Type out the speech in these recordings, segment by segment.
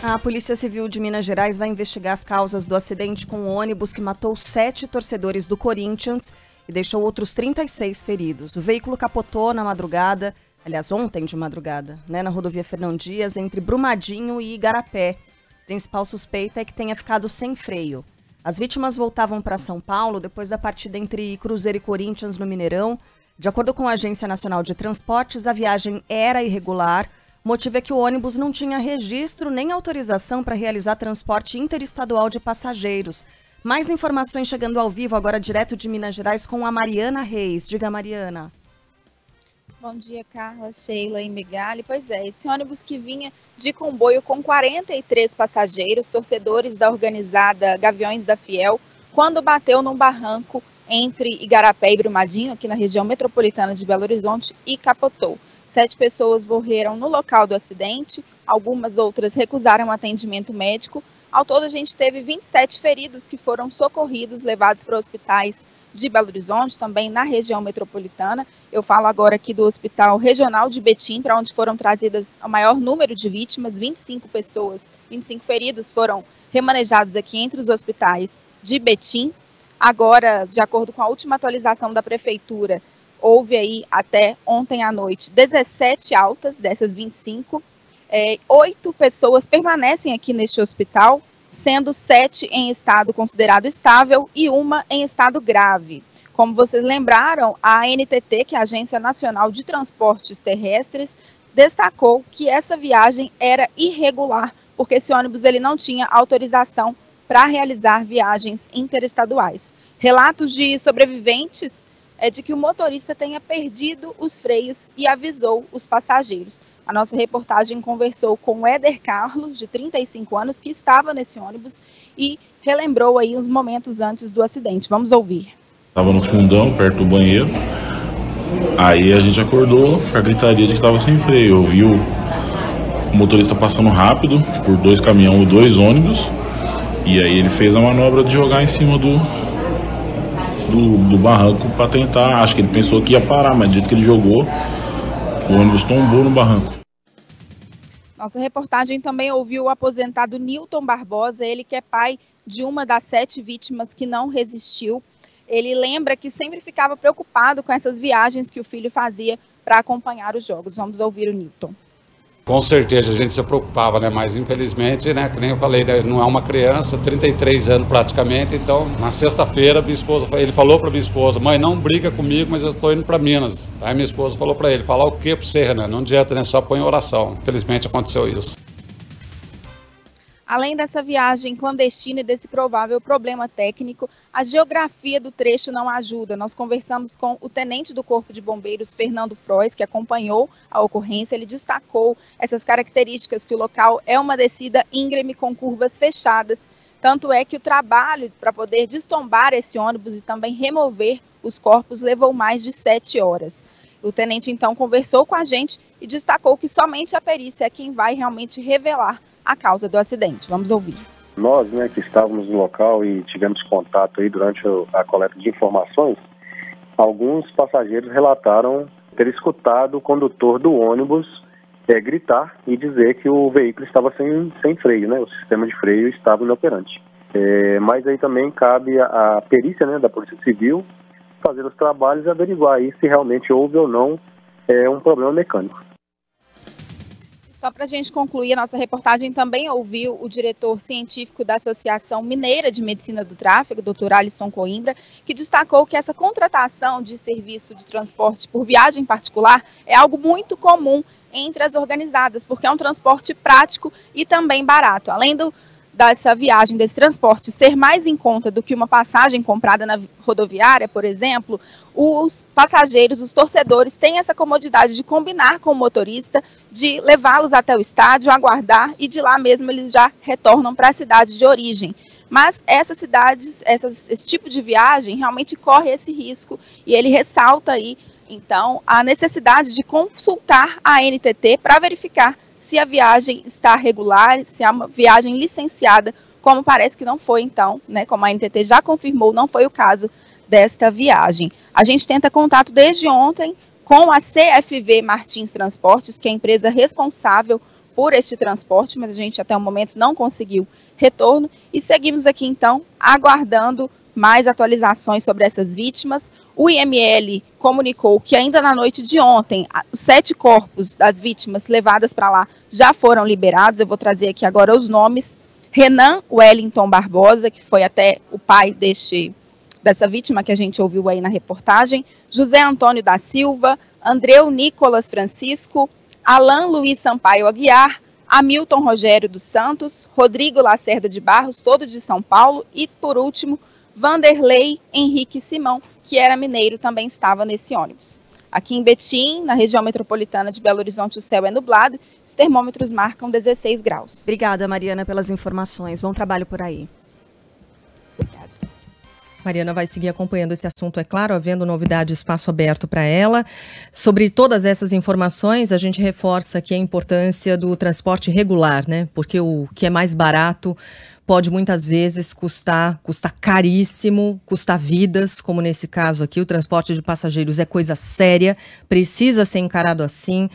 A Polícia Civil de Minas Gerais vai investigar as causas do acidente com o ônibus que matou sete torcedores do Corinthians e deixou outros 36 feridos. O veículo capotou na madrugada, aliás, ontem de madrugada, né, na rodovia Fernão Dias, entre Brumadinho e Igarapé. A principal suspeita é que tenha ficado sem freio. As vítimas voltavam para São Paulo depois da partida entre Cruzeiro e Corinthians no Mineirão. De acordo com a Agência Nacional de Transportes, a viagem era irregular motivo é que o ônibus não tinha registro nem autorização para realizar transporte interestadual de passageiros. Mais informações chegando ao vivo agora direto de Minas Gerais com a Mariana Reis. Diga, Mariana. Bom dia, Carla, Sheila e Migali. Pois é, esse ônibus que vinha de comboio com 43 passageiros, torcedores da organizada Gaviões da Fiel, quando bateu num barranco entre Igarapé e Brumadinho, aqui na região metropolitana de Belo Horizonte, e capotou. Sete pessoas morreram no local do acidente, algumas outras recusaram atendimento médico. Ao todo, a gente teve 27 feridos que foram socorridos, levados para hospitais de Belo Horizonte, também na região metropolitana. Eu falo agora aqui do Hospital Regional de Betim, para onde foram trazidas o maior número de vítimas, 25 pessoas, 25 feridos foram remanejados aqui entre os hospitais de Betim. Agora, de acordo com a última atualização da prefeitura, houve aí até ontem à noite 17 altas dessas 25. É, oito pessoas permanecem aqui neste hospital, sendo sete em estado considerado estável e uma em estado grave. Como vocês lembraram, a ANTT, que é a Agência Nacional de Transportes Terrestres, destacou que essa viagem era irregular, porque esse ônibus ele não tinha autorização para realizar viagens interestaduais. Relatos de sobreviventes é de que o motorista tenha perdido os freios e avisou os passageiros. A nossa reportagem conversou com o Éder Carlos, de 35 anos, que estava nesse ônibus e relembrou aí os momentos antes do acidente. Vamos ouvir. Estava no fundão, perto do banheiro. Aí a gente acordou com a gritaria de que estava sem freio. Ouviu o motorista passando rápido por dois caminhões dois ônibus. E aí ele fez a manobra de jogar em cima do, do, do barranco para tentar. Acho que ele pensou que ia parar, mas do jeito que ele jogou, o ônibus tombou no barranco. Nossa reportagem também ouviu o aposentado Newton Barbosa, ele que é pai de uma das sete vítimas que não resistiu. Ele lembra que sempre ficava preocupado com essas viagens que o filho fazia para acompanhar os jogos. Vamos ouvir o Newton. Com certeza a gente se preocupava, né? Mas infelizmente, né? Que nem eu falei, né? não é uma criança, 33 anos praticamente. Então, na sexta-feira, minha esposa, ele falou para minha esposa: "Mãe, não briga comigo, mas eu estou indo para Minas". Aí minha esposa falou para ele: "Falar o quê para você, né? Não adianta, né? Só põe oração". Infelizmente aconteceu isso. Além dessa viagem clandestina e desse provável problema técnico, a geografia do trecho não ajuda. Nós conversamos com o tenente do Corpo de Bombeiros, Fernando Frois, que acompanhou a ocorrência. Ele destacou essas características que o local é uma descida íngreme com curvas fechadas. Tanto é que o trabalho para poder destombar esse ônibus e também remover os corpos levou mais de sete horas. O tenente então conversou com a gente e destacou que somente a perícia é quem vai realmente revelar a causa do acidente. Vamos ouvir. Nós, né, que estávamos no local e tivemos contato aí durante a coleta de informações, alguns passageiros relataram ter escutado o condutor do ônibus é, gritar e dizer que o veículo estava sem, sem freio, né? O sistema de freio estava inoperante. É, mas aí também cabe a, a perícia né, da Polícia Civil fazer os trabalhos e averiguar aí se realmente houve ou não é, um problema mecânico. Só para a gente concluir, a nossa reportagem também ouviu o diretor científico da Associação Mineira de Medicina do Tráfego, Dr. Alisson Coimbra, que destacou que essa contratação de serviço de transporte por viagem particular é algo muito comum entre as organizadas, porque é um transporte prático e também barato. Além do, dessa viagem, desse transporte ser mais em conta do que uma passagem comprada na rodoviária, por exemplo, os passageiros, os torcedores têm essa comodidade de combinar com o motorista, de levá-los até o estádio, aguardar e de lá mesmo eles já retornam para a cidade de origem. Mas essas cidades, essas, esse tipo de viagem realmente corre esse risco e ele ressalta aí, então, a necessidade de consultar a NTT para verificar se a viagem está regular, se é uma viagem licenciada, como parece que não foi então, né? Como a NTT já confirmou, não foi o caso desta viagem. A gente tenta contato desde ontem com a CFV Martins Transportes, que é a empresa responsável por este transporte, mas a gente até o momento não conseguiu retorno e seguimos aqui então aguardando mais atualizações sobre essas vítimas. O IML comunicou que ainda na noite de ontem, os sete corpos das vítimas levadas para lá já foram liberados. Eu vou trazer aqui agora os nomes. Renan Wellington Barbosa, que foi até o pai deste, dessa vítima que a gente ouviu aí na reportagem. José Antônio da Silva, Andreu Nicolas Francisco, Alain Luiz Sampaio Aguiar, Hamilton Rogério dos Santos, Rodrigo Lacerda de Barros, todo de São Paulo, e por último, Vanderlei Henrique Simão, que era mineiro, também estava nesse ônibus. Aqui em Betim, na região metropolitana de Belo Horizonte, o céu é nublado, os termômetros marcam 16 graus. Obrigada, Mariana, pelas informações. Bom trabalho por aí. Obrigada. Mariana vai seguir acompanhando esse assunto, é claro, havendo novidade, espaço aberto para ela. Sobre todas essas informações, a gente reforça aqui a importância do transporte regular, né? Porque o que é mais barato pode muitas vezes custar, custar caríssimo, custar vidas, como nesse caso aqui, o transporte de passageiros é coisa séria, precisa ser encarado assim.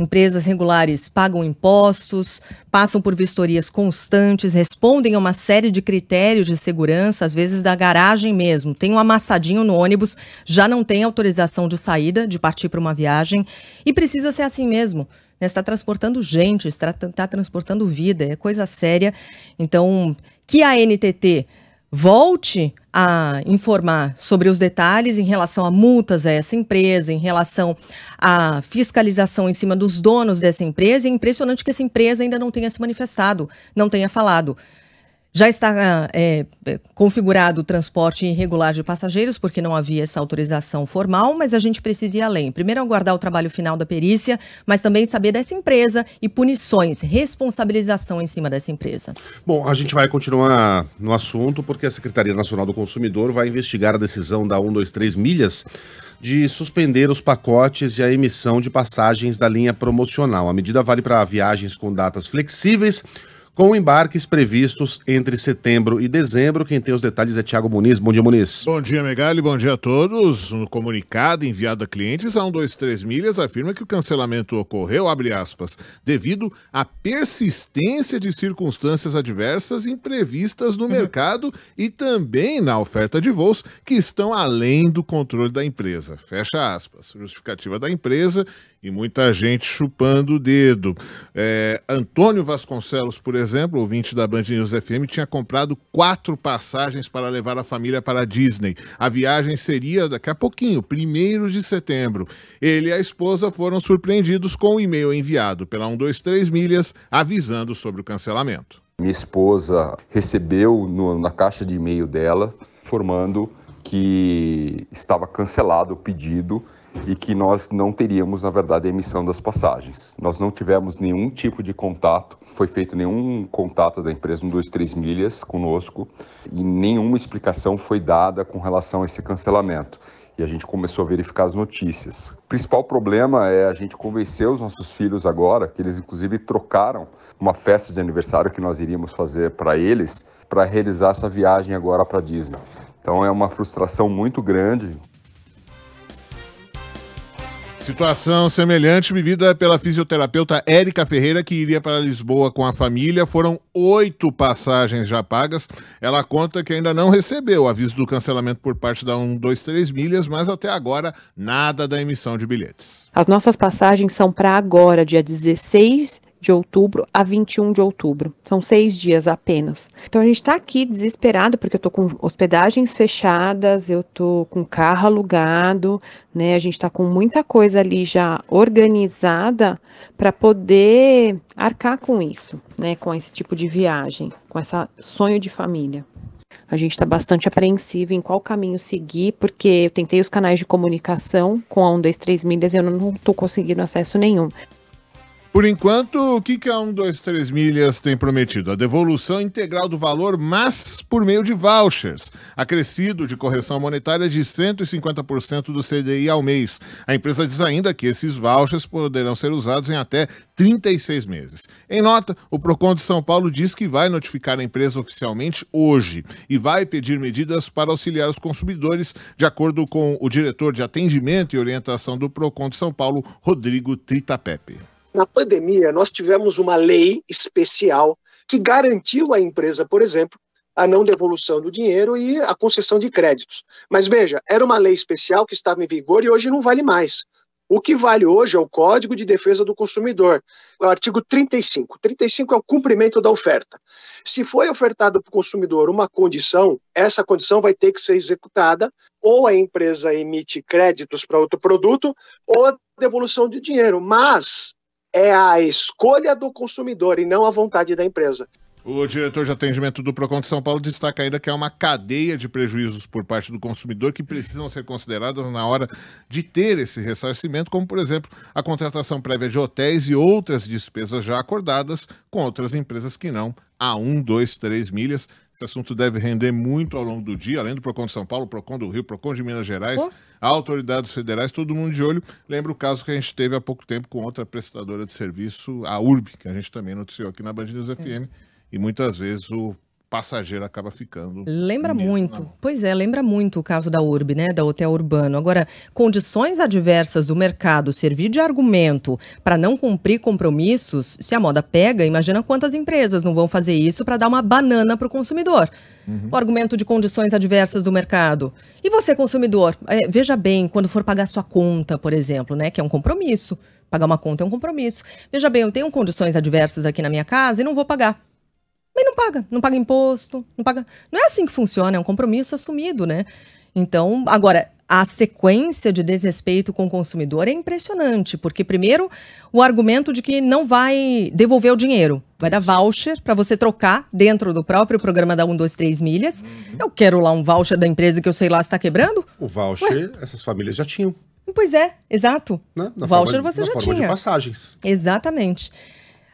Empresas regulares pagam impostos, passam por vistorias constantes, respondem a uma série de critérios de segurança, às vezes da garagem mesmo. Tem um amassadinho no ônibus, já não tem autorização de saída, de partir para uma viagem, e precisa ser assim mesmo né? está transportando gente, está, está transportando vida, é coisa séria. Então, que a NTT volte a informar sobre os detalhes em relação a multas a essa empresa, em relação à fiscalização em cima dos donos dessa empresa. É impressionante que essa empresa ainda não tenha se manifestado, não tenha falado. Já está é, é, configurado o transporte irregular de passageiros, porque não havia essa autorização formal, mas a gente precisa ir além. Primeiro, aguardar o trabalho final da perícia, mas também saber dessa empresa e punições, responsabilização em cima dessa empresa. Bom, a gente vai continuar no assunto, porque a Secretaria Nacional do Consumidor vai investigar a decisão da 123 Milhas de suspender os pacotes e a emissão de passagens da linha promocional. A medida vale para viagens com datas flexíveis com embarques previstos entre setembro e dezembro. Quem tem os detalhes é Tiago Muniz. Bom dia, Muniz. Bom dia, Megali. Bom dia a todos. No comunicado enviado a clientes, a 123 Milhas afirma que o cancelamento ocorreu, abre aspas, devido à persistência de circunstâncias adversas imprevistas no uhum. mercado e também na oferta de voos que estão além do controle da empresa. Fecha aspas. Justificativa da empresa e muita gente chupando o dedo. É, Antônio Vasconcelos, por exemplo, ouvinte da Band News FM, tinha comprado quatro passagens para levar a família para a Disney. A viagem seria daqui a pouquinho, primeiro de setembro. Ele e a esposa foram surpreendidos com um e-mail enviado pela 123 Milhas avisando sobre o cancelamento. Minha esposa recebeu no, na caixa de e-mail dela informando que estava cancelado o pedido e que nós não teríamos, na verdade, a emissão das passagens. Nós não tivemos nenhum tipo de contato, foi feito nenhum contato da empresa 123 Milhas conosco e nenhuma explicação foi dada com relação a esse cancelamento. E a gente começou a verificar as notícias. O principal problema é a gente convencer os nossos filhos agora, que eles inclusive trocaram uma festa de aniversário que nós iríamos fazer para eles, para realizar essa viagem agora para Disney. Então é uma frustração muito grande. Situação semelhante vivida pela fisioterapeuta Érica Ferreira, que iria para Lisboa com a família. Foram oito passagens já pagas. Ela conta que ainda não recebeu o aviso do cancelamento por parte da 123 Milhas, mas até agora nada da emissão de bilhetes. As nossas passagens são para agora, dia 16 de outubro a 21 de outubro. São seis dias apenas. Então a gente está aqui desesperado porque eu estou com hospedagens fechadas, eu estou com carro alugado, né? A gente está com muita coisa ali já organizada para poder arcar com isso, né? Com esse tipo de viagem, com esse sonho de família. A gente está bastante apreensivo em qual caminho seguir, porque eu tentei os canais de comunicação com a 1, 2, 3 milhas e eu não estou conseguindo acesso nenhum. Por enquanto, o que, que a 123 Milhas tem prometido? A devolução integral do valor, mas por meio de vouchers, acrescido de correção monetária de 150% do CDI ao mês. A empresa diz ainda que esses vouchers poderão ser usados em até 36 meses. Em nota, o Procon de São Paulo diz que vai notificar a empresa oficialmente hoje e vai pedir medidas para auxiliar os consumidores, de acordo com o diretor de atendimento e orientação do Procon de São Paulo, Rodrigo Tritapepe. Na pandemia, nós tivemos uma lei especial que garantiu à empresa, por exemplo, a não devolução do dinheiro e a concessão de créditos. Mas veja, era uma lei especial que estava em vigor e hoje não vale mais. O que vale hoje é o Código de Defesa do Consumidor, o artigo 35. 35 é o cumprimento da oferta. Se foi ofertada para o consumidor uma condição, essa condição vai ter que ser executada, ou a empresa emite créditos para outro produto, ou a devolução de dinheiro. Mas é a escolha do consumidor e não a vontade da empresa. O diretor de atendimento do Procon de São Paulo destaca ainda que é uma cadeia de prejuízos por parte do consumidor que precisam ser consideradas na hora de ter esse ressarcimento, como, por exemplo, a contratação prévia de hotéis e outras despesas já acordadas com outras empresas que não a 1, 2, 3 milhas. Esse assunto deve render muito ao longo do dia, além do Procon de São Paulo, Procon do Rio, Procon de Minas Gerais, oh. autoridades federais, todo mundo de olho. Lembra o caso que a gente teve há pouco tempo com outra prestadora de serviço, a URB, que a gente também noticiou aqui na Band News FM. E muitas vezes o passageiro acaba ficando. Lembra muito. Pois é, lembra muito o caso da URB, né, da hotel urbano. Agora, condições adversas do mercado servir de argumento para não cumprir compromissos, se a moda pega, imagina quantas empresas não vão fazer isso para dar uma banana para o consumidor. Uhum. O argumento de condições adversas do mercado. E você, consumidor, é, veja bem, quando for pagar sua conta, por exemplo, né, que é um compromisso. Pagar uma conta é um compromisso. Veja bem, eu tenho condições adversas aqui na minha casa e não vou pagar. Mas não paga, não paga imposto, não paga. Não é assim que funciona, é um compromisso assumido, né? Então, agora, a sequência de desrespeito com o consumidor é impressionante, porque primeiro o argumento de que não vai devolver o dinheiro, vai dar voucher para você trocar dentro do próprio programa da 123 milhas. Uhum. Eu quero lá um voucher da empresa que eu sei lá está quebrando. O voucher, Ué? essas famílias já tinham. Pois é, exato. Né? Na voucher forma, você já forma tinha. De passagens. Exatamente.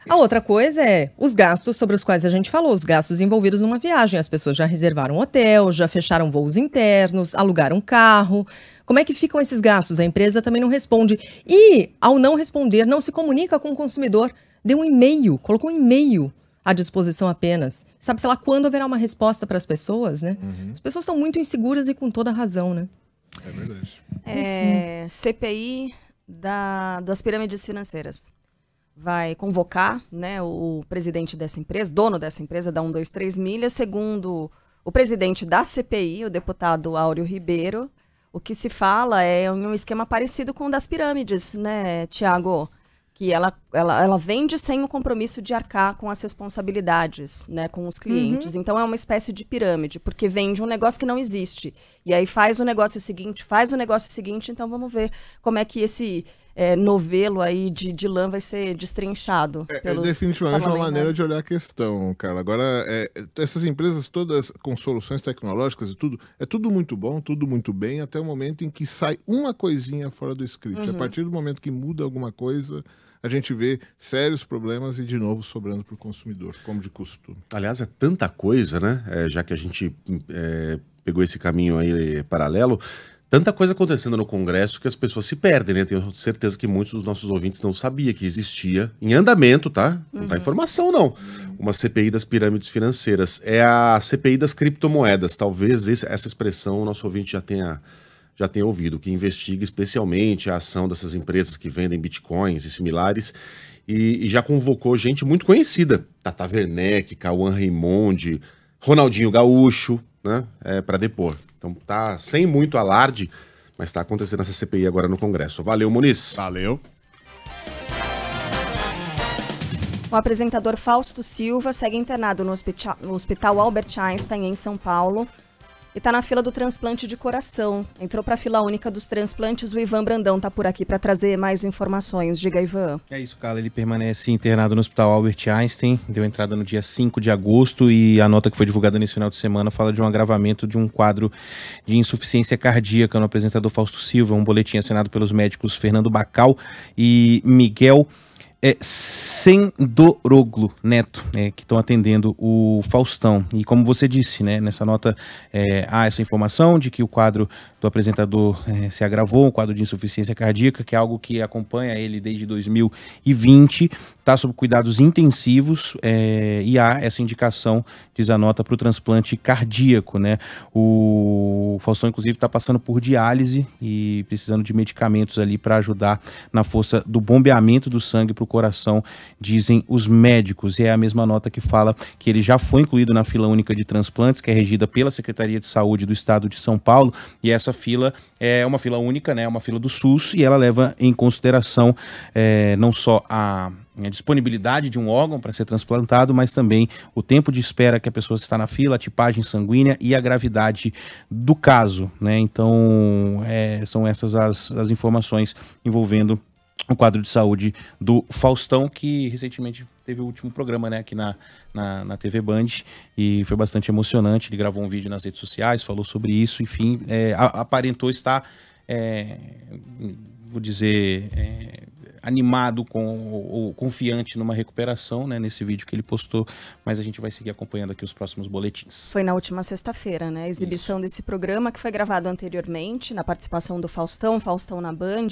A outra coisa é os gastos sobre os quais a gente falou, os gastos envolvidos numa viagem. As pessoas já reservaram hotel, já fecharam voos internos, alugaram carro. Como é que ficam esses gastos? A empresa também não responde. E, ao não responder, não se comunica com o consumidor. Deu um e-mail, colocou um e-mail à disposição apenas. Sabe, sei lá, quando haverá uma resposta para as pessoas, né? Uhum. As pessoas são muito inseguras e com toda razão, né? É verdade. É, CPI da, das pirâmides financeiras vai convocar né, o, presidente dessa empresa, dono dessa empresa, da 123 Milhas, segundo o presidente da CPI, o deputado Áureo Ribeiro. O que se fala é um esquema parecido com o das pirâmides, né, Tiago? Que ela, ela, ela vende sem o compromisso de arcar com as responsabilidades, né, com os clientes. Uhum. Então é uma espécie de pirâmide, porque vende um negócio que não existe. E aí faz o negócio seguinte, faz o negócio seguinte, então vamos ver como é que esse é, novelo aí de, de lã vai ser destrinchado. É, é definitivamente uma maneira de olhar a questão, cara. Agora, é, essas empresas todas com soluções tecnológicas e tudo, é tudo muito bom, tudo muito bem, até o momento em que sai uma coisinha fora do script. Uhum. A partir do momento que muda alguma coisa, a gente vê sérios problemas e de novo sobrando para o consumidor, como de costume. Aliás, é tanta coisa, né? É, já que a gente é, pegou esse caminho aí paralelo, tanta coisa acontecendo no Congresso que as pessoas se perdem, né? Tenho certeza que muitos dos nossos ouvintes não sabiam que existia em andamento, tá? Não tá uhum. informação, não. Uma CPI das pirâmides financeiras. É a CPI das criptomoedas. Talvez esse, essa expressão o nosso ouvinte já tenha, já tenha ouvido, que investiga especialmente a ação dessas empresas que vendem bitcoins e similares. E, e já convocou gente muito conhecida. Tata Werneck, Cauã Raymond, Ronaldinho Gaúcho, né? É, para depor. Então tá sem muito alarde, mas está acontecendo essa CPI agora no Congresso. Valeu, Muniz. Valeu. O apresentador Fausto Silva segue internado no hospital, no hospital Albert Einstein, em São Paulo, e está na fila do transplante de coração. Entrou para a fila única dos transplantes. O Ivan Brandão está por aqui para trazer mais informações. Diga, Ivan. É isso, Carla. Ele permanece internado no Hospital Albert Einstein. Deu entrada no dia 5 de agosto e a nota que foi divulgada nesse final de semana fala de um agravamento de um quadro de insuficiência cardíaca no apresentador Fausto Silva. Um boletim assinado pelos médicos Fernando Bacal e Miguel é, Sendoroglu Neto, é, que estão atendendo o Faustão. E como você disse, né, nessa nota é, há essa informação de que o quadro do apresentador é, se agravou, um quadro de insuficiência cardíaca, que é algo que acompanha ele desde 2020, está sob cuidados intensivos é, e há essa indicação, diz a nota, para o transplante cardíaco. Né? O Faustão, inclusive, está passando por diálise e precisando de medicamentos ali para ajudar na força do bombeamento do sangue para coração, dizem os médicos. E é a mesma nota que fala que ele já foi incluído na fila única de transplantes, que é regida pela Secretaria de Saúde do Estado de São Paulo, e essa fila é uma fila única, né? É uma fila do SUS, e ela leva em consideração é, não só a a disponibilidade de um órgão para ser transplantado, mas também o tempo de espera que a pessoa está na fila, a tipagem sanguínea e a gravidade do caso. Né? Então, é, são essas as, as informações envolvendo o quadro de saúde do Faustão, que recentemente teve o último programa né, aqui na, na, na, TV Band e foi bastante emocionante. Ele gravou um vídeo nas redes sociais, falou sobre isso, enfim, é, aparentou estar, é, vou dizer, é, animado com ou confiante numa recuperação, né, nesse vídeo que ele postou, mas a gente vai seguir acompanhando aqui os próximos boletins. Foi na última sexta-feira, né, a exibição Isso. desse programa que foi gravado anteriormente, na participação do Faustão, Faustão na Band.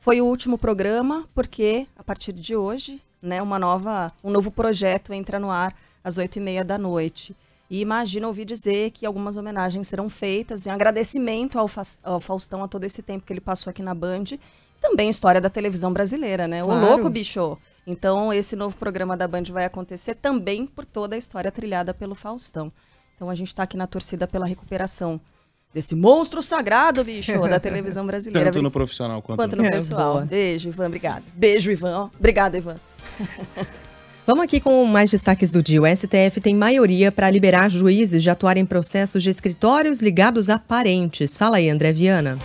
Foi o último programa porque a partir de hoje, né, uma nova, um novo projeto entra no ar às oito e meia da noite. E imagina ouvir dizer que algumas homenagens serão feitas em agradecimento ao, ao Faustão a todo esse tempo que ele passou aqui na Band também história da televisão brasileira, né? Claro. O louco, bicho. Então, esse novo programa da Band vai acontecer também por toda a história trilhada pelo Faustão. Então, a gente está aqui na torcida pela recuperação desse monstro sagrado, bicho, da televisão brasileira. Tanto no profissional quanto, quanto no, no pessoal. Beijo, Ivan, obrigado. Beijo, Ivan. Obrigada, Ivan. Vamos aqui com mais destaques do dia. O STF tem maioria para liberar juízes de atuar em processos de escritórios ligados a parentes. Fala aí, André Viana.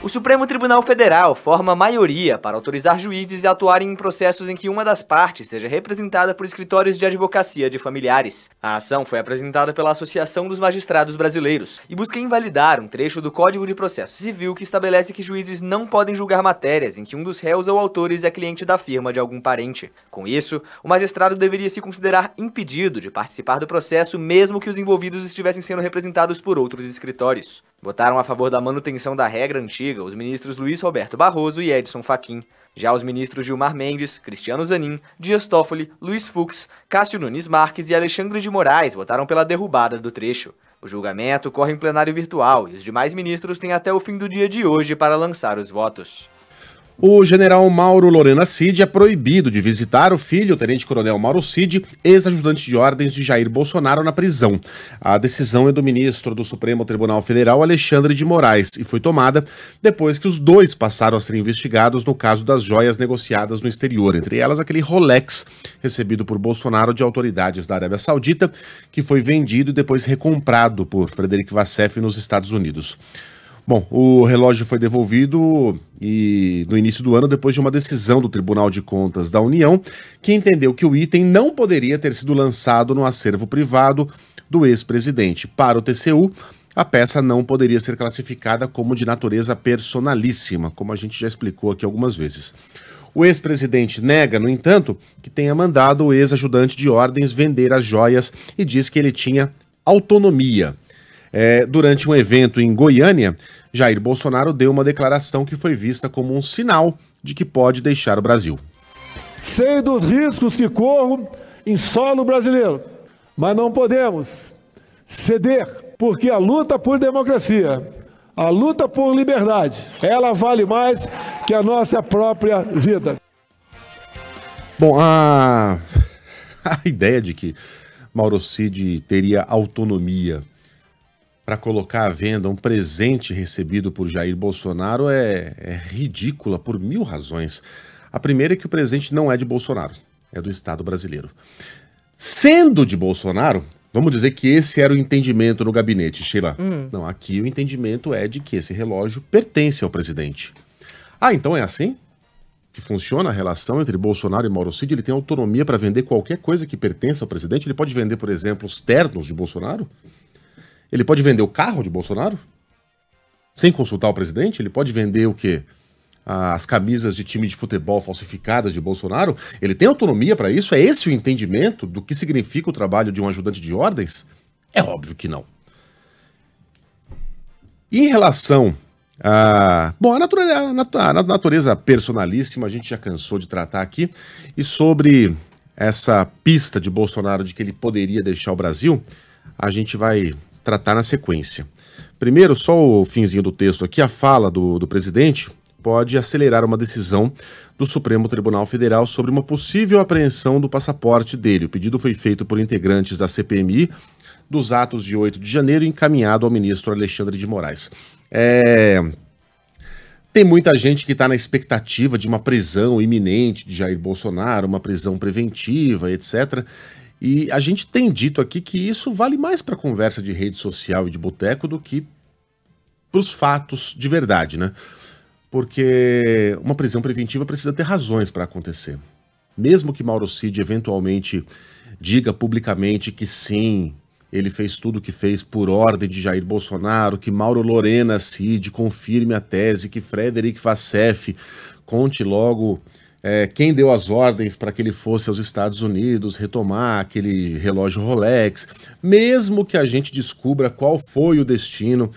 O Supremo Tribunal Federal forma maioria para autorizar juízes a atuarem em processos em que uma das partes seja representada por escritórios de advocacia de familiares. A ação foi apresentada pela Associação dos Magistrados Brasileiros e busca invalidar um trecho do Código de Processo Civil que estabelece que juízes não podem julgar matérias em que um dos réus ou autores é cliente da firma de algum parente. Com isso, o magistrado deveria se considerar impedido de participar do processo mesmo que os envolvidos estivessem sendo representados por outros escritórios. Votaram a favor da manutenção da regra antiga os ministros Luiz Roberto Barroso e Edson Fachin. Já os ministros Gilmar Mendes, Cristiano Zanin, Dias Toffoli, Luiz Fux, Cássio Nunes Marques e Alexandre de Moraes votaram pela derrubada do trecho. O julgamento corre em plenário virtual e os demais ministros têm até o fim do dia de hoje para lançar os votos. O general Mauro Lorena Cid é proibido de visitar o filho, o tenente-coronel Mauro Cid, ex-ajudante de ordens de Jair Bolsonaro, na prisão. A decisão é do ministro do Supremo Tribunal Federal, Alexandre de Moraes, e foi tomada depois que os dois passaram a ser investigados no caso das joias negociadas no exterior, entre elas aquele Rolex recebido por Bolsonaro de autoridades da Arábia Saudita, que foi vendido e depois recomprado por Frederic Vassef nos Estados Unidos. Bom, o relógio foi devolvido e no início do ano, depois de uma decisão do Tribunal de Contas da União, que entendeu que o item não poderia ter sido lançado no acervo privado do ex-presidente. Para o TCU, a peça não poderia ser classificada como de natureza personalíssima, como a gente já explicou aqui algumas vezes. O ex-presidente nega, no entanto, que tenha mandado o ex-ajudante de ordens vender as joias e diz que ele tinha autonomia. É, durante um evento em Goiânia, Jair Bolsonaro deu uma declaração que foi vista como um sinal de que pode deixar o Brasil. Sei dos riscos que corro em solo brasileiro, mas não podemos ceder, porque a luta por democracia, a luta por liberdade, ela vale mais que a nossa própria vida. Bom, a, a ideia de que Mauro Cid teria autonomia para colocar à venda um presente recebido por Jair Bolsonaro é, é ridícula por mil razões. A primeira é que o presente não é de Bolsonaro, é do Estado brasileiro. Sendo de Bolsonaro, vamos dizer que esse era o entendimento no gabinete, Sheila. Hum. Não, aqui o entendimento é de que esse relógio pertence ao presidente. Ah, então é assim? que funciona a relação entre Bolsonaro e Mauro Cid, ele tem autonomia para vender qualquer coisa que pertence ao presidente. Ele pode vender, por exemplo, os ternos de Bolsonaro? Ele pode vender o carro de Bolsonaro? Sem consultar o presidente? Ele pode vender o quê? As camisas de time de futebol falsificadas de Bolsonaro? Ele tem autonomia para isso? É esse o entendimento do que significa o trabalho de um ajudante de ordens? É óbvio que não. E em relação a. Bom, a natureza, a natureza personalíssima a gente já cansou de tratar aqui. E sobre essa pista de Bolsonaro de que ele poderia deixar o Brasil, a gente vai tratar na sequência. Primeiro, só o finzinho do texto aqui, a fala do, do presidente pode acelerar uma decisão do Supremo Tribunal Federal sobre uma possível apreensão do passaporte dele. O pedido foi feito por integrantes da CPMI dos atos de 8 de janeiro encaminhado ao ministro Alexandre de Moraes. É... Tem muita gente que está na expectativa de uma prisão iminente de Jair Bolsonaro, uma prisão preventiva, etc. E a gente tem dito aqui que isso vale mais para conversa de rede social e de boteco do que para os fatos de verdade, né? Porque uma prisão preventiva precisa ter razões para acontecer. Mesmo que Mauro Cid eventualmente diga publicamente que sim, ele fez tudo o que fez por ordem de Jair Bolsonaro, que Mauro Lorena Cid confirme a tese, que Frederic Vassef conte logo é, quem deu as ordens para que ele fosse aos Estados Unidos retomar aquele relógio Rolex, mesmo que a gente descubra qual foi o destino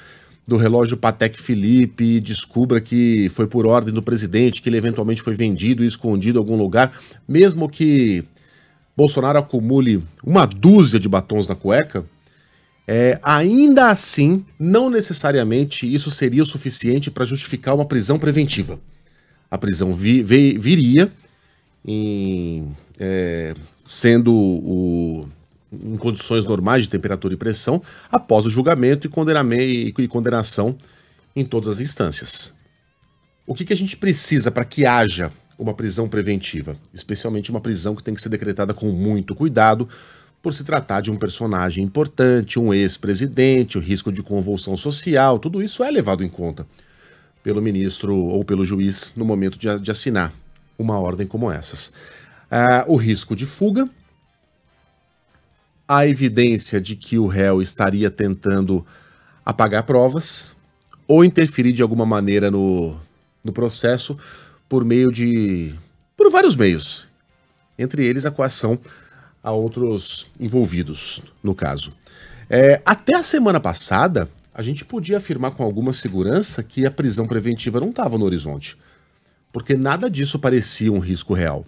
do relógio Patek Philippe descubra que foi por ordem do presidente, que ele eventualmente foi vendido e escondido em algum lugar, mesmo que Bolsonaro acumule uma dúzia de batons na cueca, é, ainda assim, não necessariamente isso seria o suficiente para justificar uma prisão preventiva. A prisão vi, vi, viria em, é, sendo o, em condições normais de temperatura e pressão após o julgamento e, e condenação em todas as instâncias. O que, que a gente precisa para que haja uma prisão preventiva? Especialmente uma prisão que tem que ser decretada com muito cuidado, por se tratar de um personagem importante, um ex-presidente, o risco de convulsão social, tudo isso é levado em conta pelo ministro ou pelo juiz no momento de, de assinar uma ordem como essas. Ah, o risco de fuga, a evidência de que o réu estaria tentando apagar provas ou interferir de alguma maneira no, no processo por meio de. por vários meios, entre eles a coação a outros envolvidos no caso. É, até a semana passada, a gente podia afirmar com alguma segurança que a prisão preventiva não estava no horizonte, porque nada disso parecia um risco real.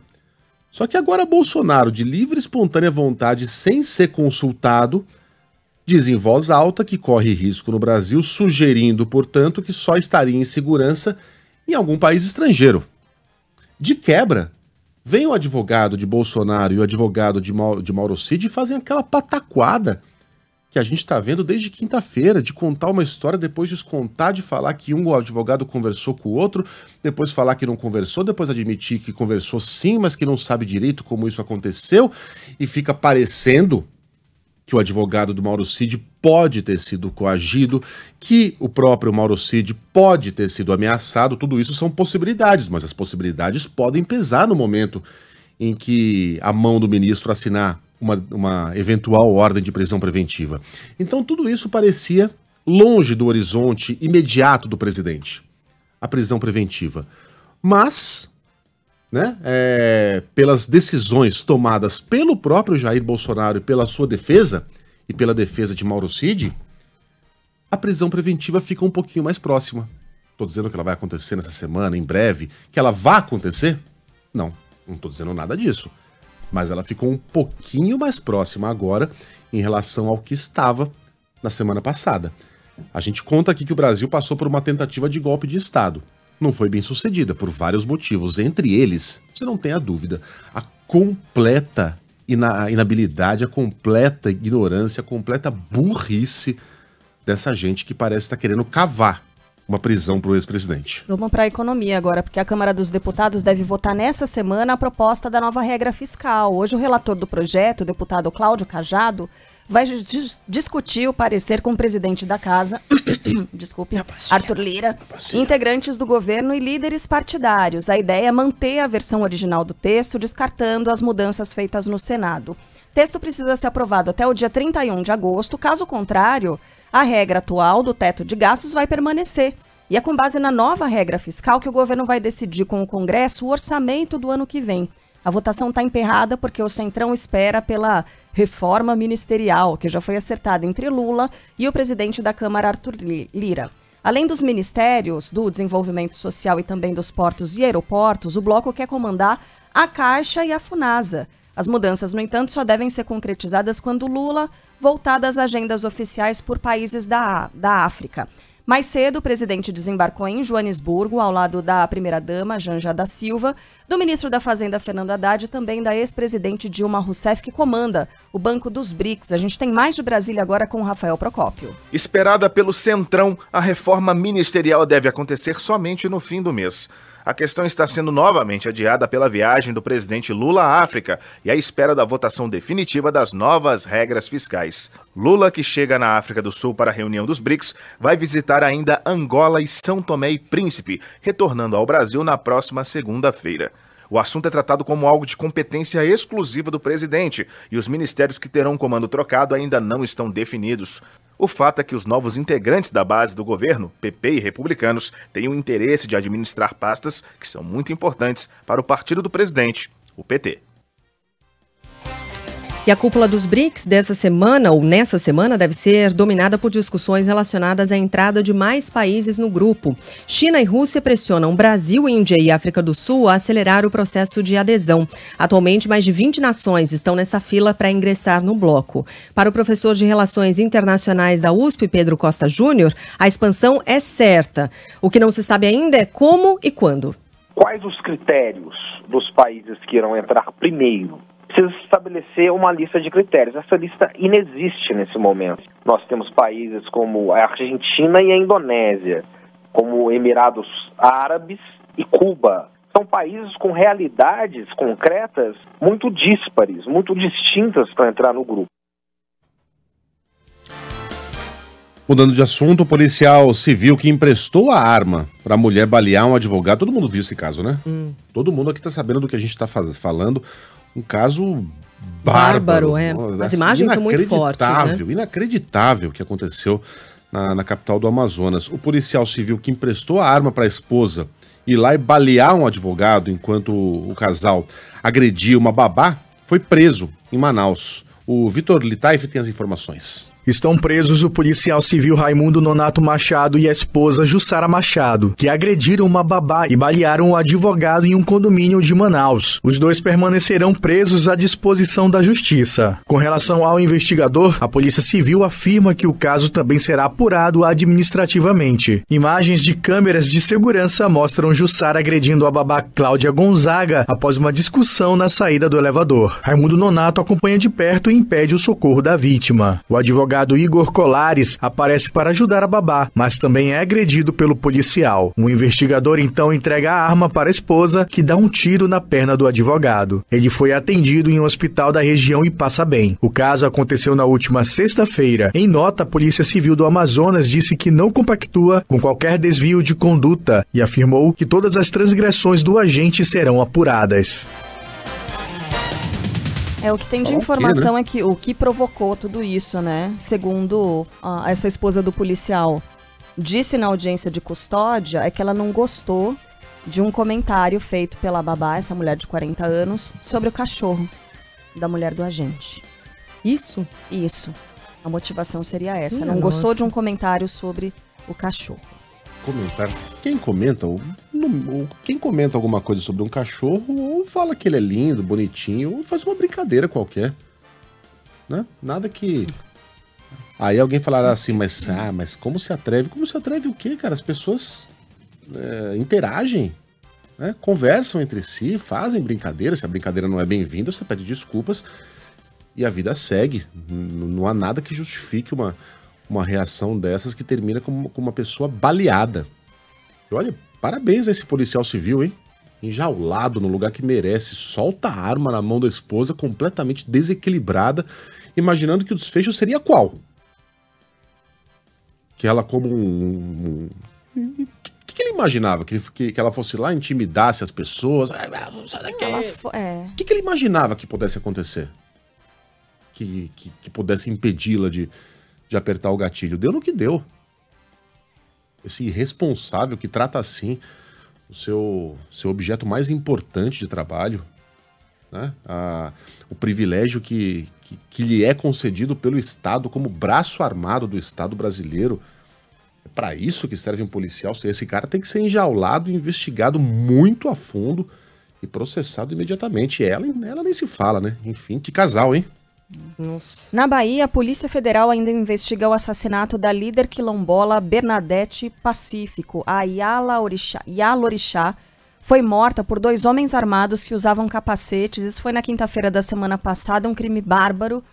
Só que agora Bolsonaro, de livre e espontânea vontade, sem ser consultado, diz em voz alta que corre risco no Brasil, sugerindo, portanto, que só estaria em segurança em algum país estrangeiro. De quebra, vem o advogado de Bolsonaro e o advogado de, de Mauro Cid e fazem aquela pataquada que a gente está vendo desde quinta-feira, de contar uma história, depois descontar, de falar que um advogado conversou com o outro, depois falar que não conversou, depois admitir que conversou sim, mas que não sabe direito como isso aconteceu, e fica parecendo que o advogado do Mauro Cid pode ter sido coagido, que o próprio Mauro Cid pode ter sido ameaçado, tudo isso são possibilidades, mas as possibilidades podem pesar no momento em que a mão do ministro assinar uma, uma eventual ordem de prisão preventiva. Então tudo isso parecia longe do horizonte imediato do presidente, a prisão preventiva. Mas, né, é, pelas decisões tomadas pelo próprio Jair Bolsonaro e pela sua defesa, e pela defesa de Mauro Cid, a prisão preventiva fica um pouquinho mais próxima. Estou dizendo que ela vai acontecer nessa semana, em breve, que ela vai acontecer? Não, não estou dizendo nada disso mas ela ficou um pouquinho mais próxima agora em relação ao que estava na semana passada. A gente conta aqui que o Brasil passou por uma tentativa de golpe de Estado. Não foi bem sucedida por vários motivos, entre eles, você não tem a dúvida, a completa ina inabilidade, a completa ignorância, a completa burrice dessa gente que parece estar querendo cavar uma prisão para o ex-presidente. Vamos para a economia agora, porque a Câmara dos Deputados deve votar nessa semana a proposta da nova regra fiscal. Hoje, o relator do projeto, o deputado Cláudio Cajado, vai dis discutir o parecer com o presidente da casa, desculpe, Arthur Lira, integrantes do governo e líderes partidários. A ideia é manter a versão original do texto, descartando as mudanças feitas no Senado. Texto precisa ser aprovado até o dia 31 de agosto, caso contrário, a regra atual do teto de gastos vai permanecer. E é com base na nova regra fiscal que o governo vai decidir com o Congresso o orçamento do ano que vem. A votação está emperrada porque o Centrão espera pela reforma ministerial, que já foi acertada entre Lula e o presidente da Câmara, Arthur Lira. Além dos ministérios do desenvolvimento social e também dos portos e aeroportos, o bloco quer comandar a Caixa e a Funasa. As mudanças, no entanto, só devem ser concretizadas quando Lula voltar das agendas oficiais por países da, da África. Mais cedo, o presidente desembarcou em Joanesburgo, ao lado da primeira-dama, Janja da Silva, do ministro da Fazenda, Fernando Haddad, e também da ex-presidente Dilma Rousseff, que comanda o Banco dos BRICS. A gente tem mais de Brasília agora com Rafael Procópio. Esperada pelo Centrão, a reforma ministerial deve acontecer somente no fim do mês. A questão está sendo novamente adiada pela viagem do presidente Lula à África e à espera da votação definitiva das novas regras fiscais. Lula, que chega na África do Sul para a reunião dos BRICS, vai visitar ainda Angola e São Tomé e Príncipe, retornando ao Brasil na próxima segunda-feira. O assunto é tratado como algo de competência exclusiva do presidente e os ministérios que terão comando trocado ainda não estão definidos. O fato é que os novos integrantes da base do governo, PP e republicanos, têm o interesse de administrar pastas que são muito importantes para o partido do presidente, o PT. E a cúpula dos BRICS dessa semana, ou nessa semana, deve ser dominada por discussões relacionadas à entrada de mais países no grupo. China e Rússia pressionam Brasil, Índia e África do Sul a acelerar o processo de adesão. Atualmente, mais de 20 nações estão nessa fila para ingressar no bloco. Para o professor de Relações Internacionais da USP, Pedro Costa Júnior, a expansão é certa. O que não se sabe ainda é como e quando. Quais os critérios dos países que irão entrar primeiro? Precisa estabelecer uma lista de critérios. Essa lista inexiste nesse momento. Nós temos países como a Argentina e a Indonésia, como Emirados Árabes e Cuba. São países com realidades concretas muito díspares, muito distintas para entrar no grupo. Mudando de assunto, o policial civil que emprestou a arma para a mulher balear um advogado. Todo mundo viu esse caso, né? Hum. Todo mundo aqui está sabendo do que a gente está falando um caso bárbaro. Bárbaro, é. As imagens são muito fortes, né? Inacreditável, inacreditável o que aconteceu na, na, capital do Amazonas. O policial civil que emprestou a arma para a esposa ir lá e balear um advogado enquanto o casal agredia uma babá foi preso em Manaus. O Vitor Litaif tem as informações. Estão presos o policial civil Raimundo Nonato Machado e a esposa Jussara Machado, que agrediram uma babá e balearam o advogado em um condomínio de Manaus. Os dois permanecerão presos à disposição da justiça. Com relação ao investigador, a Polícia Civil afirma que o caso também será apurado administrativamente. Imagens de câmeras de segurança mostram Jussara agredindo a babá Cláudia Gonzaga após uma discussão na saída do elevador. Raimundo Nonato acompanha de perto e impede o socorro da vítima. O advogado advogado Igor Colares aparece para ajudar a babá, mas também é agredido pelo policial. O investigador então entrega a arma para a esposa, que dá um tiro na perna do advogado. Ele foi atendido em um hospital da região e passa bem. O caso aconteceu na última sexta-feira. Em nota, a Polícia Civil do Amazonas disse que não compactua com qualquer desvio de conduta e afirmou que todas as transgressões do agente serão apuradas. É, o que tem de informação é que o que provocou tudo isso, né? Segundo ah, essa esposa do policial disse na audiência de custódia, é que ela não gostou de um comentário feito pela babá, essa mulher de 40 anos, sobre o cachorro da mulher do agente. Isso? Isso. A motivação seria essa. Minha não gostou nossa. de um comentário sobre o cachorro. Comentar. Quem comenta, ou, quem comenta alguma coisa sobre um cachorro, ou fala que ele é lindo, bonitinho, ou faz uma brincadeira qualquer. Né? Nada que. Aí alguém falará assim, mas, ah, mas como se atreve? Como se atreve o quê, cara? As pessoas é, interagem, né? conversam entre si, fazem brincadeira. Se a brincadeira não é bem-vinda, você pede desculpas e a vida segue. Não há nada que justifique uma, uma reação dessas que termina com, com uma pessoa baleada. E olha, parabéns a esse policial civil, hein? Enjaulado no lugar que merece, solta a arma na mão da esposa, completamente desequilibrada, imaginando que o desfecho seria qual? Que ela, como um. um- O que, que ele imaginava? Que, que, que ela fosse lá, intimidasse as pessoas? Ah, ah, sai daqui. É. O que, que ele imaginava que pudesse acontecer? Que, que, que pudesse impedi-la de, de apertar o gatilho? Deu no que deu. Esse irresponsável que trata assim o seu, seu objeto mais importante de trabalho, né? A- o privilégio que, que, que lhe é concedido pelo Estado como braço armado do Estado brasileiro. É para isso que serve um policial. Esse cara tem que ser enjaulado, investigado muito a fundo e processado imediatamente. Ela, ela nem se fala, né? Enfim, que casal, hein? Nossa. Na Bahia, a Polícia Federal ainda investiga o assassinato da líder quilombola Bernadette Pacífico. A Yala Orixá, Yala Orixá foi morta por dois homens armados que usavam capacetes. Isso foi na quinta-feira da semana passada, um crime bárbaro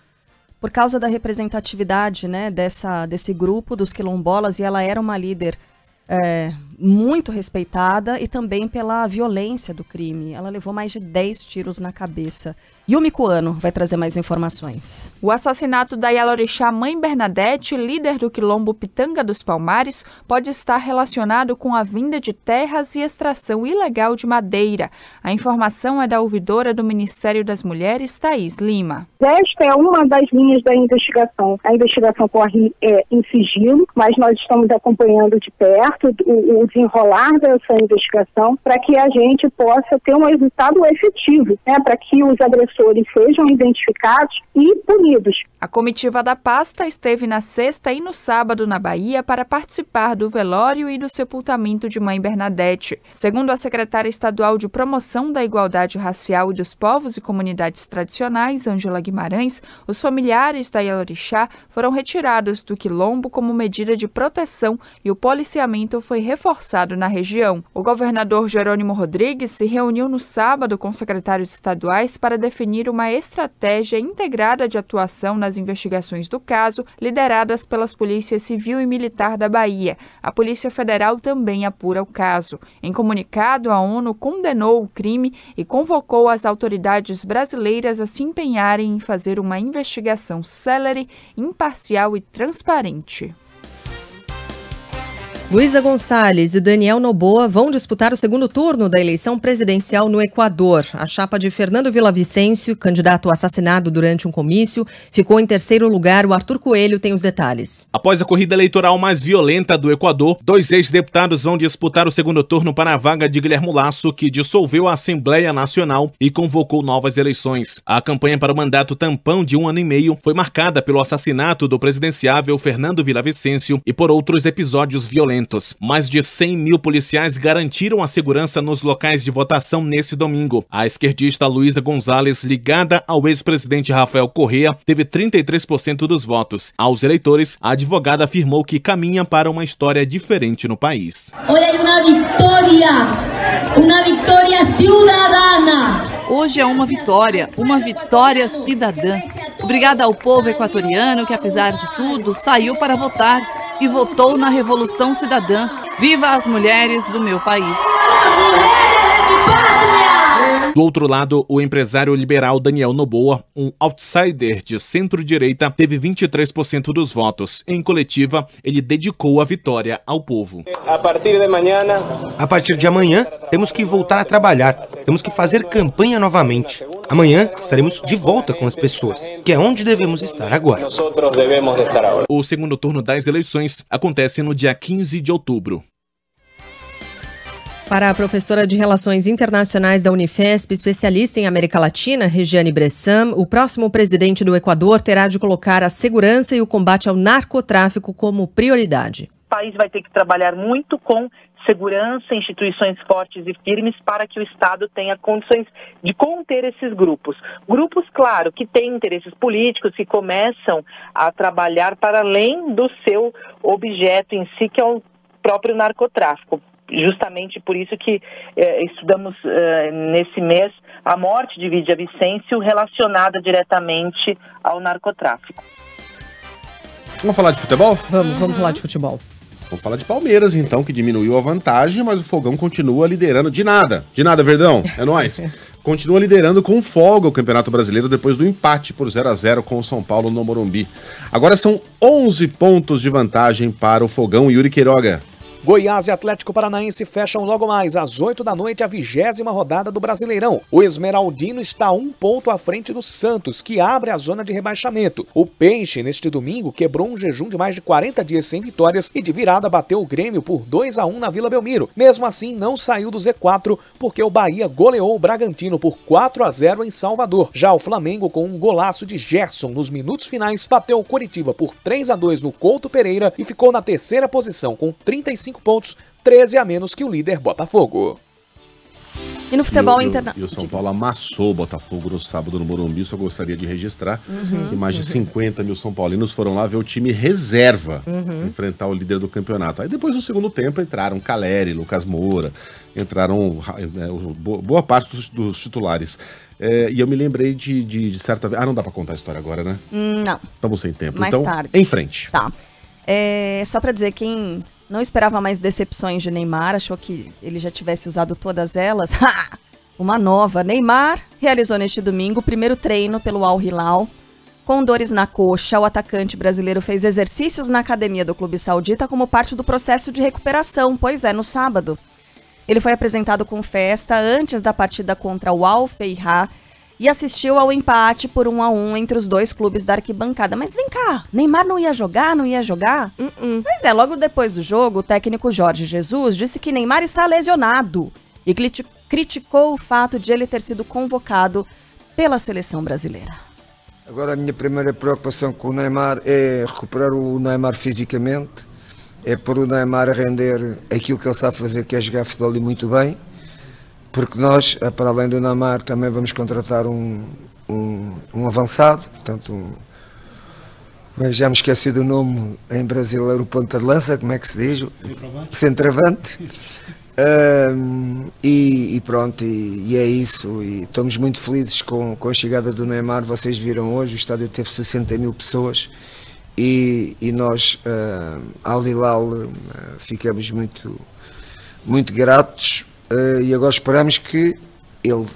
por causa da representatividade né, dessa, desse grupo dos quilombolas e ela era uma líder é, muito respeitada e também pela violência do crime. Ela levou mais de 10 tiros na cabeça. Yumi Coano vai trazer mais informações. O assassinato da Yalorixá Mãe Bernadette, líder do quilombo Pitanga dos Palmares, pode estar relacionado com a vinda de terras e extração ilegal de madeira. A informação é da ouvidora do Ministério das Mulheres, Thaís Lima. Esta é uma das linhas da investigação. A investigação corre é, em sigilo, mas nós estamos acompanhando de perto o, o desenrolar dessa investigação para que a gente possa ter um resultado efetivo, né, para que os agressores sejam identificados e punidos. A comitiva da pasta esteve na sexta e no sábado na Bahia para participar do velório e do sepultamento de Mãe Bernadette. Segundo a secretária estadual de Promoção da Igualdade Racial e dos Povos e Comunidades Tradicionais, Ângela Guimarães, os familiares da Yalorixá foram retirados do quilombo como medida de proteção e o policiamento foi reforçado na região. O governador Jerônimo Rodrigues se reuniu no sábado com secretários estaduais para definir uma estratégia integrada de atuação nas investigações do caso, lideradas pelas polícias civil e militar da Bahia. A Polícia Federal também apura o caso. Em comunicado, a ONU condenou o crime e convocou as autoridades brasileiras a se empenharem em fazer uma investigação célere, imparcial e transparente. Luísa Gonçalves e Daniel Noboa vão disputar o segundo turno da eleição presidencial no Equador. A chapa de Fernando Villavicencio, candidato assassinado durante um comício, ficou em terceiro lugar. O Arthur Coelho tem os detalhes. Após a corrida eleitoral mais violenta do Equador, dois ex-deputados vão disputar o segundo turno para a vaga de Guilherme Lasso, que dissolveu a Assembleia Nacional e convocou novas eleições. A campanha para o mandato tampão de um ano e meio foi marcada pelo assassinato do presidenciável Fernando Villavicencio e por outros episódios violentos. Mais de 100 mil policiais garantiram a segurança nos locais de votação nesse domingo. A esquerdista Luísa Gonzalez, ligada ao ex-presidente Rafael Correa, teve 33% dos votos. Aos eleitores, a advogada afirmou que caminha para uma história diferente no país. Hoje é uma vitória, uma vitória cidadana. Hoje é uma vitória, uma vitória cidadã. Obrigada ao povo equatoriano que, apesar de tudo, saiu para votar e votou na Revolução Cidadã. Viva as mulheres do meu país! Do outro lado, o empresário liberal Daniel Noboa, um outsider de centro-direita, teve 23% dos votos. Em coletiva, ele dedicou a vitória ao povo. A partir de amanhã, a partir de amanhã, temos que voltar a trabalhar. Temos que fazer campanha novamente. Amanhã estaremos de volta com as pessoas, que é onde devemos estar agora. O segundo turno das eleições acontece no dia 15 de outubro. Para a professora de Relações Internacionais da Unifesp, especialista em América Latina, Regiane Bressan, o próximo presidente do Equador terá de colocar a segurança e o combate ao narcotráfico como prioridade. O país vai ter que trabalhar muito com segurança, instituições fortes e firmes para que o Estado tenha condições de conter esses grupos. Grupos, claro, que têm interesses políticos, que começam a trabalhar para além do seu objeto em si, que é o próprio narcotráfico justamente por isso que eh, estudamos eh, nesse mês a morte de Vidia Vicêncio relacionada diretamente ao narcotráfico. Vamos falar de futebol? Vamos, vamos falar de futebol. Vamos falar de Palmeiras, então, que diminuiu a vantagem, mas o Fogão continua liderando de nada. De nada, Verdão. É nóis. continua liderando com folga o Campeonato Brasileiro depois do empate por 0 a 0 com o São Paulo no Morumbi. Agora são 11 pontos de vantagem para o Fogão Yuri Queiroga. Goiás e Atlético Paranaense fecham logo mais às 8 da noite a vigésima rodada do Brasileirão. O Esmeraldino está um ponto à frente do Santos, que abre a zona de rebaixamento. O Peixe, neste domingo, quebrou um jejum de mais de 40 dias sem vitórias e de virada bateu o Grêmio por 2 a 1 na Vila Belmiro. Mesmo assim, não saiu do Z4 porque o Bahia goleou o Bragantino por 4 a 0 em Salvador. Já o Flamengo, com um golaço de Gerson nos minutos finais, bateu o Curitiba por 3 a 2 no Couto Pereira e ficou na terceira posição com 35 pontos, 13 a menos que o líder Botafogo. E no futebol e o, interna- E o São Paulo amassou o Botafogo no sábado no Morumbi. Só gostaria de registrar Uhum, que mais de uhum. 50 mil São Paulinos foram lá ver o time reserva Uhum. enfrentar o líder do campeonato. Aí depois, no segundo tempo, entraram Caleri, Lucas Moura, entraram né, boa parte dos, dos titulares. É, e eu me lembrei de, de, de certa vez. Ah, não dá pra contar a história agora, né? Hum, Não. Estamos sem tempo. Mais então, tarde. em frente. Tá. É, só pra dizer, quem não esperava mais decepções de Neymar, achou que ele já tivesse usado todas elas. Ha! Uma nova. Neymar realizou neste domingo o primeiro treino pelo Al Hilal. Com dores na coxa, o atacante brasileiro fez exercícios na academia do clube saudita como parte do processo de recuperação, pois é, no sábado. Ele foi apresentado com festa antes da partida contra o Al Feihá e assistiu ao empate por um a um entre os dois clubes da arquibancada. Mas vem cá, Neymar não ia jogar, não ia jogar? Pois é, logo depois do jogo, o técnico Jorge Jesus disse que Neymar está lesionado e criti- criticou o fato de ele ter sido convocado pela seleção brasileira. Agora a minha primeira preocupação com o Neymar é recuperar o Neymar fisicamente, é pôr o Neymar a render aquilo que ele sabe fazer, que é jogar futebol e muito bem, porque nós, eh, para além do Neymar, também vamos contratar um, um, um avançado, portanto, um, mas já me esqueci do nome em brasileiro, ponta de lança, como é que se diz? Centroavante. Ahm, e, e pronto, e, e é isso. E estamos muito felizes com, com a chegada do Neymar. Vocês viram hoje, o estádio teve 60 mil pessoas e, e nós, uh, Al Hilal, ah, ficamos muito, muito gratos ah, e agora esperamos que ele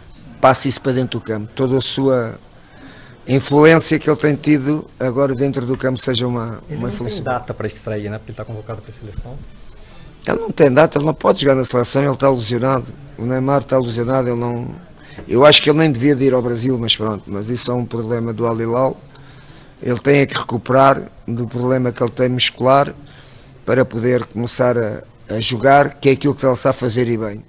passe isso para dentro do campo. Toda a sua influência que ele tem tido agora dentro do campo seja uma, Ele uma não tem influência. data para estreia, né? Porque ele está convocado para a seleção. Ele não tem data, ele não pode jogar na seleção, ele está ilusionado. O Neymar está ilusionado, ele não. Eu acho que ele nem devia de ir ao Brasil, mas pronto, mas isso é um problema do Al Hilal. Ele tem é que recuperar do problema que ele tem muscular para poder começar a, a jogar, que é aquilo que ele sabe fazer e bem.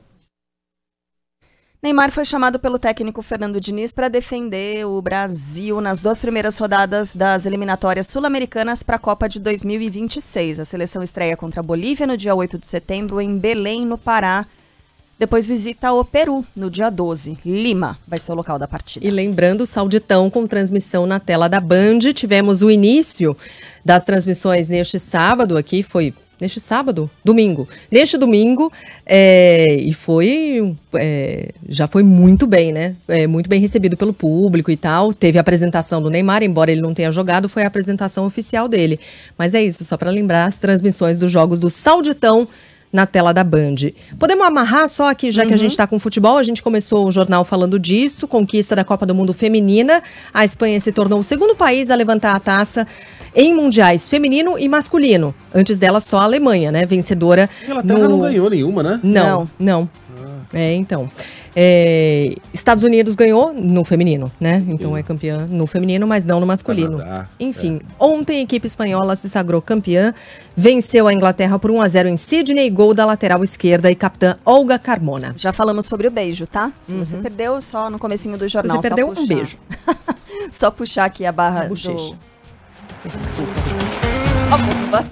Neymar foi chamado pelo técnico Fernando Diniz para defender o Brasil nas duas primeiras rodadas das eliminatórias sul-americanas para a Copa de 2026. A seleção estreia contra a Bolívia no dia 8 de setembro em Belém, no Pará. Depois visita o Peru no dia 12. Lima vai ser o local da partida. E lembrando, Sauditão com transmissão na tela da Band. Tivemos o início das transmissões neste sábado aqui, foi neste sábado? Domingo. Neste domingo, é, e foi. é, já foi muito bem, né? É, muito bem recebido pelo público e tal. Teve a apresentação do Neymar, embora ele não tenha jogado, foi a apresentação oficial dele. Mas é isso, só para lembrar as transmissões dos jogos do Sauditão na tela da Band. Podemos amarrar só aqui, já que a gente está com futebol, a gente começou o jornal falando disso, conquista da Copa do Mundo Feminina. A Espanha se tornou o segundo país a levantar a taça em mundiais feminino e masculino. Antes dela, só a Alemanha, né? Vencedora. A Inglaterra não ganhou nenhuma, né? Não, não. É, então. É, Estados Unidos ganhou no feminino, né? Então é campeã no feminino, mas não no masculino. Canadá, Enfim, ontem a equipe espanhola se sagrou campeã, venceu a Inglaterra por 1 a 0 em Sydney, gol da lateral esquerda e capitã Olga Carmona. Já falamos sobre o beijo, tá? Se você perdeu, só no comecinho do jornal. Uhum. Você só perdeu um puxar. beijo. só puxar aqui a barra Na bochecha. Vai.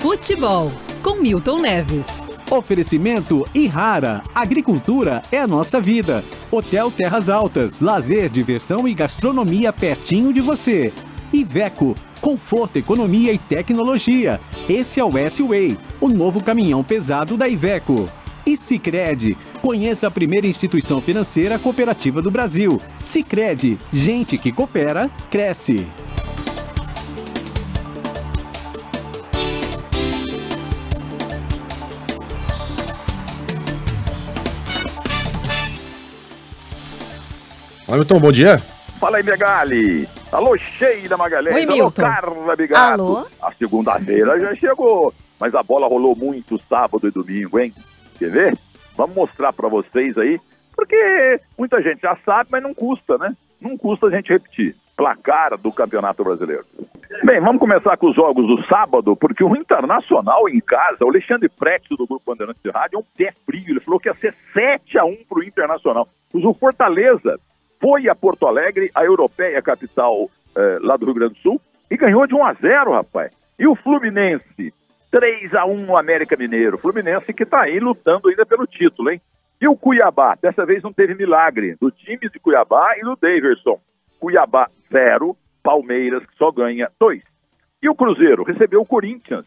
Futebol, com Milton Neves. Oferecimento Irrara. Agricultura é a nossa vida. Hotel Terras Altas. Lazer, diversão e gastronomia pertinho de você. Iveco. Conforto, economia e tecnologia. Esse é o S-Way, o novo caminhão pesado da Iveco. E Sicredi. Conheça a primeira instituição financeira cooperativa do Brasil. Sicredi. Gente que coopera, cresce. Hamilton, bom dia. Fala aí, Megali. Alô, Sheila Magalhães. Oi, Alô, Milton. Carla Bigato. Alô? A segunda-feira já chegou. Mas a bola rolou muito sábado e domingo, hein? Quer ver? Vamos mostrar pra vocês aí. Porque muita gente já sabe, mas não custa, né? Não custa a gente repetir. Placar do Campeonato Brasileiro. Bem, vamos começar com os jogos do sábado, porque o Internacional em casa, o Alexandre Pretzel do Grupo Bandeirantes de Rádio, é um pé frio. Ele falou que ia ser 7 a 1 pro Internacional. Mas o Fortaleza foi a Porto Alegre, a europeia capital eh, lá do Rio Grande do Sul, e ganhou de 1 a 0, rapaz. E o Fluminense 3 a 1 no América Mineiro. Fluminense que está aí lutando ainda pelo título, hein? E o Cuiabá? Dessa vez não teve milagre. Do time de Cuiabá e do Daverson. Cuiabá 0, Palmeiras que só ganha 2. E o Cruzeiro? Recebeu o Corinthians.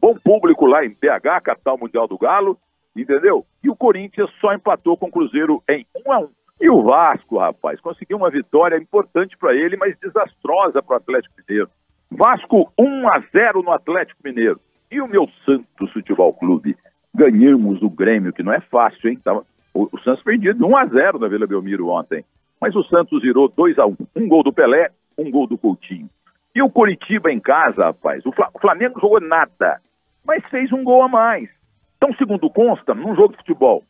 Bom público lá em BH, capital mundial do Galo, entendeu? E o Corinthians só empatou com o Cruzeiro em 1 a 1. E o Vasco, rapaz, conseguiu uma vitória importante para ele, mas desastrosa para o Atlético Mineiro. Vasco 1 a 0 no Atlético Mineiro. E o meu Santos Futebol Clube? Ganhamos o Grêmio, que não é fácil, hein? Tava, o, o Santos perdia de 1 a 0 na Vila Belmiro ontem. Mas o Santos virou 2 a 1 Um gol do Pelé, um gol do Coutinho. E o Curitiba em casa, rapaz, o, Fla, o Flamengo jogou nada, mas fez um gol a mais. Então, segundo consta, num jogo de futebol,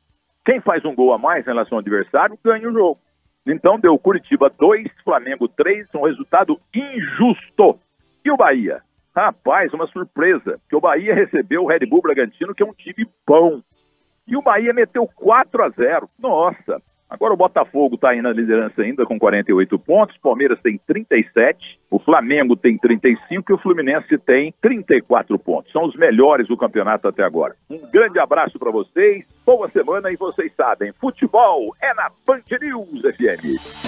quem faz um gol a mais em relação ao adversário ganha o jogo. Então deu Curitiba 2, Flamengo 3, um resultado injusto. E o Bahia? Rapaz, uma surpresa, que o Bahia recebeu o Red Bull Bragantino, que é um time bom. E o Bahia meteu 4 a 0. Nossa, Agora o Botafogo está aí na liderança ainda com 48 pontos, Palmeiras tem 37, o Flamengo tem 35 e o Fluminense tem 34 pontos. São os melhores do campeonato até agora. Um grande abraço para vocês, boa semana e vocês sabem, futebol é na Band News FM.